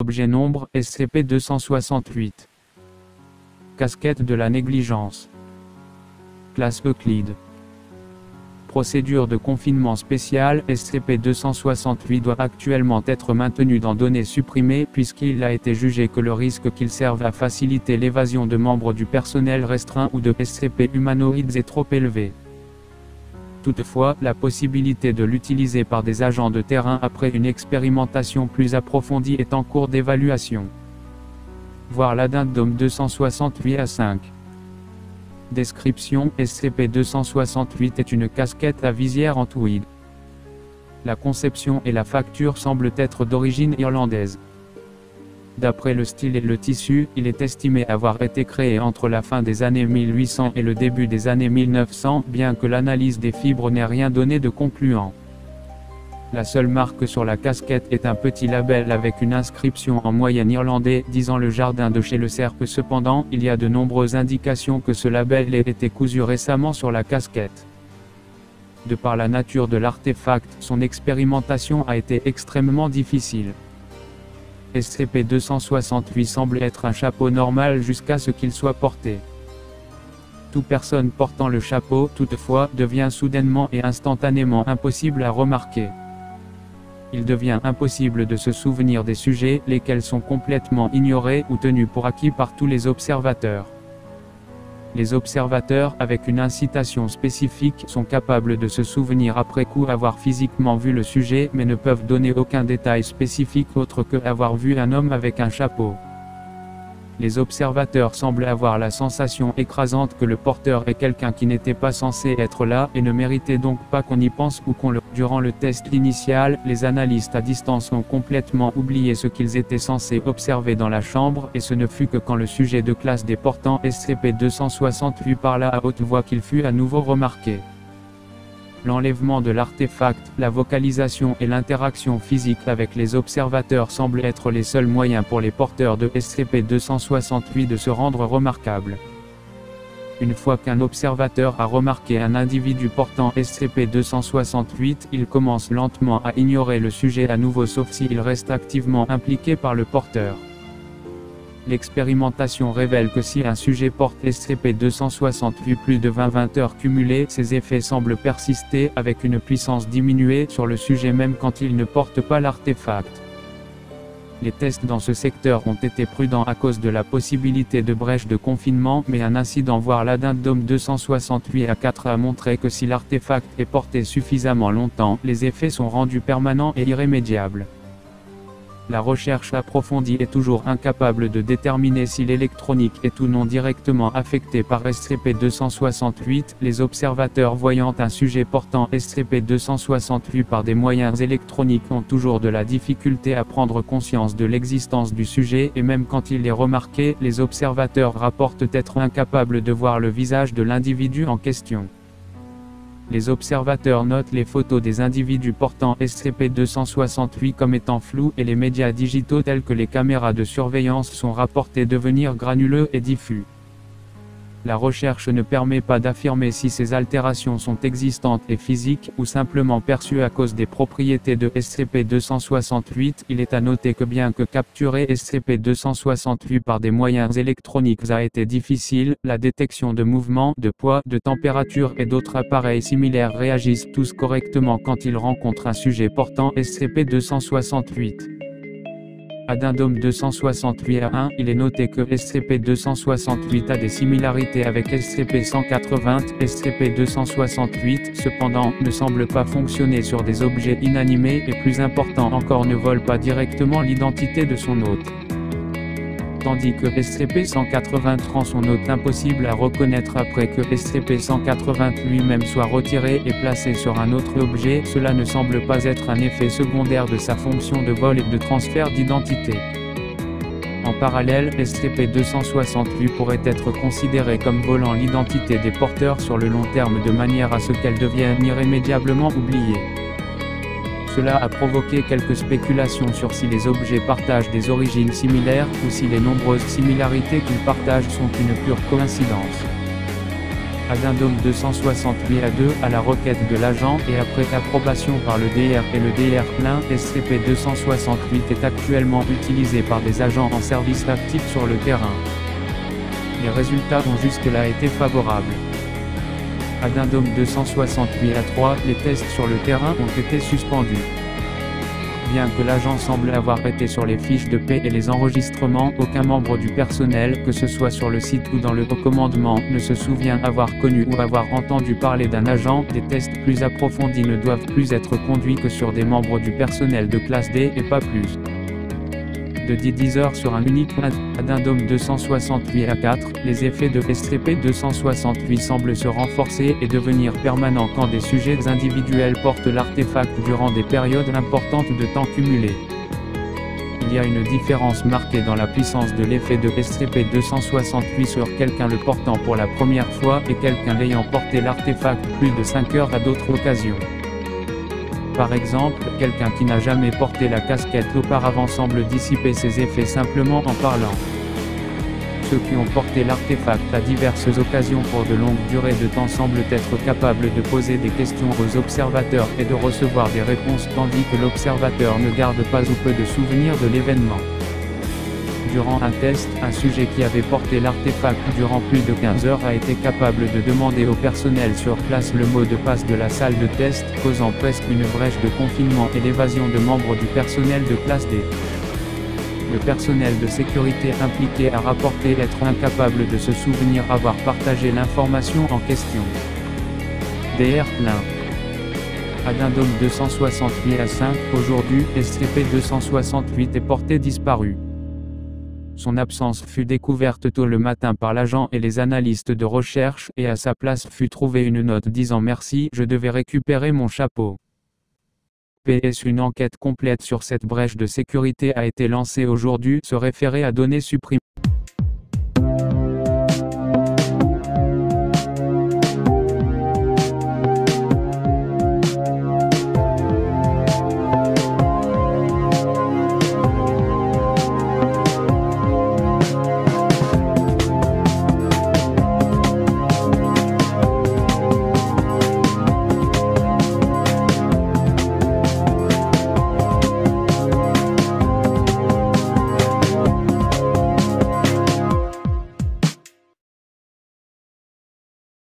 Objet nombre SCP-268. Casquette de la négligence. Classe Euclide. Procédure de confinement spécial SCP-268 doit actuellement être maintenu dans données supprimées puisqu'il a été jugé que le risque qu'il serve à faciliter l'évasion de membres du personnel restreint ou de SCP humanoïdes est trop élevé. Toutefois, la possibilité de l'utiliser par des agents de terrain après une expérimentation plus approfondie est en cours d'évaluation. Voir l'addendum 268 à 5. Description SCP-268 est une casquette à visière en tweed. La conception et la facture semblent être d'origine irlandaise. D'après le style et le tissu, il est estimé avoir été créé entre la fin des années 1800 et le début des années 1900, bien que l'analyse des fibres n'ait rien donné de concluant. La seule marque sur la casquette est un petit label avec une inscription en moyenne irlandais disant le jardin de chez le Serpe. Cependant, il y a de nombreuses indications que ce label ait été cousu récemment sur la casquette. De par la nature de l'artefact, son expérimentation a été extrêmement difficile. SCP-268 semble être un chapeau normal jusqu'à ce qu'il soit porté. Toute personne portant le chapeau, toutefois, devient soudainement et instantanément impossible à remarquer il devient impossible de se souvenir des sujets, lesquels sont complètement ignorés ou tenus pour acquis par tous les observateurs. Les observateurs, avec une incitation spécifique, sont capables de se souvenir après coup avoir physiquement vu le sujet mais ne peuvent donner aucun détail spécifique autre que avoir vu un homme avec un chapeau. Les observateurs semblent avoir la sensation écrasante que le porteur est quelqu'un qui n'était pas censé être là et ne méritait donc pas qu'on y pense ou qu'on le... Durant le test initial, les analystes à distance ont complètement oublié ce qu'ils étaient censés observer dans la chambre et ce ne fut que quand le sujet de classe des portants SCP-268 parla à haute voix qu'il fut à nouveau remarqué l'enlèvement de l'artefact, la vocalisation et l'interaction physique avec les observateurs semblent être les seuls moyens pour les porteurs de SCP-268 de se rendre remarquables. Une fois qu'un observateur a remarqué un individu portant SCP-268, il commence lentement à ignorer le sujet à nouveau sauf s'il reste activement impliqué par le porteur. L'expérimentation révèle que si un sujet porte SCP-268 plus de 20-20 heures cumulées, ses effets semblent persister avec une puissance diminuée sur le sujet même quand il ne porte pas l'artefact. Les tests dans ce secteur ont été prudents à cause de la possibilité de brèches de confinement, mais un incident voire l'addendum 268 à 4 a montré que si l'artefact est porté suffisamment longtemps, les effets sont rendus permanents et irrémédiables. La recherche approfondie est toujours incapable de déterminer si l'électronique est ou non directement affectée par SCP-268. Les observateurs voyant un sujet portant SCP-268 par des moyens électroniques ont toujours de la difficulté à prendre conscience de l'existence du sujet et même quand il est remarqué, les observateurs rapportent être incapables de voir le visage de l'individu en question. Les observateurs notent les photos des individus portant SCP-268 comme étant floues et les médias digitaux tels que les caméras de surveillance sont rapportés devenir granuleux et diffus. La recherche ne permet pas d'affirmer si ces altérations sont existantes et physiques, ou simplement perçues à cause des propriétés de SCP-268. Il est à noter que bien que capturer SCP-268 par des moyens électroniques a été difficile, la détection de mouvements, de poids, de température et d'autres appareils similaires réagissent tous correctement quand ils rencontrent un sujet portant SCP-268. Addendum 268 1 il est noté que SCP-268 a des similarités avec SCP-180. SCP-268, cependant, ne semble pas fonctionner sur des objets inanimés et plus important encore ne vole pas directement l'identité de son hôte tandis que SCP-180 rend son hôte impossible à reconnaître après que SCP-180 lui-même soit retiré et placé sur un autre objet, cela ne semble pas être un effet secondaire de sa fonction de vol et de transfert d'identité. En parallèle, SCP-268 pourrait être considéré comme volant l'identité des porteurs sur le long terme de manière à ce qu'elle devienne irrémédiablement oubliée. Cela a provoqué quelques spéculations sur si les objets partagent des origines similaires ou si les nombreuses similarités qu'ils partagent sont une pure coïncidence. Addendum 268 à 2 à la requête de l'agent et après approbation par le DR et le DR plein, SCP-268 est actuellement utilisé par des agents en service actif sur le terrain. Les résultats ont jusque-là été favorables. Addendum 268 à 3, les tests sur le terrain ont été suspendus bien que l'agent semble avoir été sur les fiches de paix et les enregistrements, aucun membre du personnel, que ce soit sur le site ou dans le recommandement, ne se souvient avoir connu ou avoir entendu parler d'un agent. Des tests plus approfondis ne doivent plus être conduits que sur des membres du personnel de classe D et pas plus de 10 heures sur un unique addendum 268 à 4, les effets de SCP-268 semblent se renforcer et devenir permanents quand des sujets individuels portent l'artefact durant des périodes importantes de temps cumulé. Il y a une différence marquée dans la puissance de l'effet de SCP-268 sur quelqu'un le portant pour la première fois et quelqu'un l'ayant porté l'artefact plus de 5 heures à d'autres occasions. Par exemple, quelqu'un qui n'a jamais porté la casquette auparavant semble dissiper ses effets simplement en parlant. Ceux qui ont porté l'artefact à diverses occasions pour de longues durées de temps semblent être capables de poser des questions aux observateurs et de recevoir des réponses tandis que l'observateur ne garde pas ou peu de souvenirs de l'événement. Durant un test, un sujet qui avait porté l'artefact durant plus de 15 heures a été capable de demander au personnel sur place le mot de passe de la salle de test, causant presque une brèche de confinement et l'évasion de membres du personnel de classe D. Le personnel de sécurité impliqué a rapporté être incapable de se souvenir avoir partagé l'information en question. DR plein. Addendum 268 à 5, aujourd'hui, SCP-268 est porté disparu. Son absence fut découverte tôt le matin par l'agent et les analystes de recherche, et à sa place fut trouvée une note disant merci, je devais récupérer mon chapeau. PS Une enquête complète sur cette brèche de sécurité a été lancée aujourd'hui, se référer à données supprimées.